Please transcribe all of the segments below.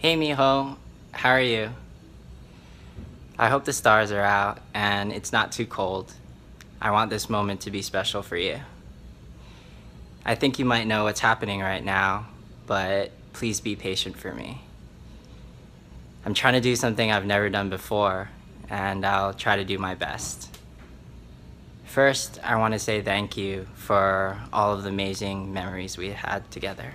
Hey Miho, how are you? I hope the stars are out and it's not too cold. I want this moment to be special for you. I think you might know what's happening right now, but please be patient for me. I'm trying to do something I've never done before, and I'll try to do my best. First, I want to say thank you for all of the amazing memories we had together.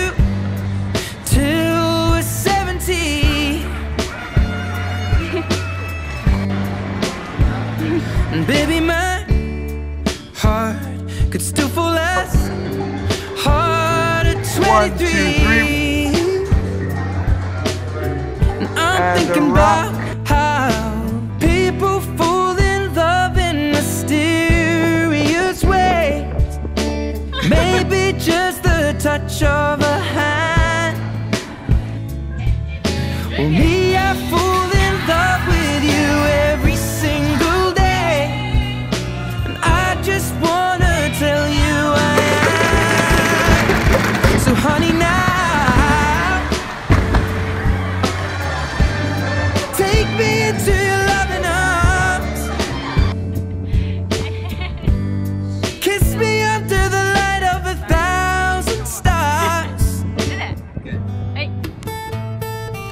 could still fall as hard at 23. One, two, three. And I'm And thinking about how people fall in love in mysterious ways. Maybe just the touch of a hand.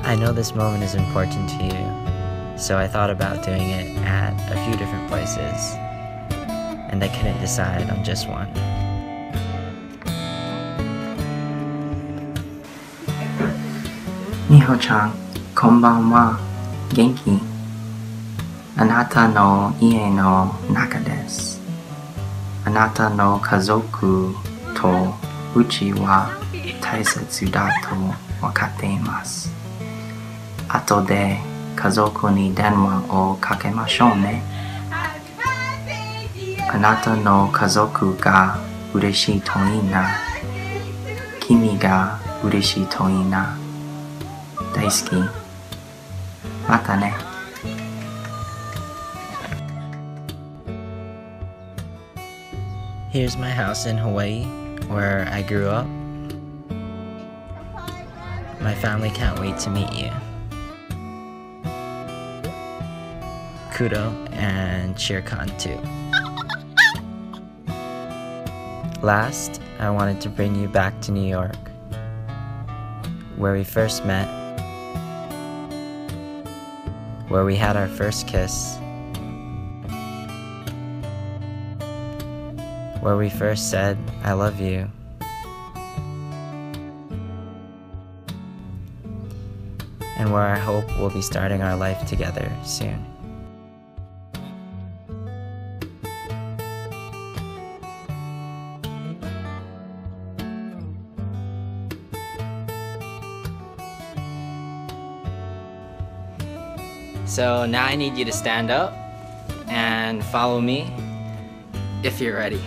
I know this moment is important to you, so I thought about doing it at a few different places, and I couldn't decide on just one. Miho-chan, konbanwa, genki. Anata no ie no naka desu. Anata no kazoku to uchi wa taisetsu da to wakatte imasu. 後で家族に電話をかけましょうね。あなたの家族が嬉しいといいな。君が嬉しいといいな。大好き。またね。Here's my house in Hawaii, where I grew up. My family can't wait to meet you. Kudo and Shirkan too. Last, I wanted to bring you back to New York, where we first met, where we had our first kiss, where we first said, I love you. And where I hope we'll be starting our life together soon. So now I need you to stand up and follow me if you're ready.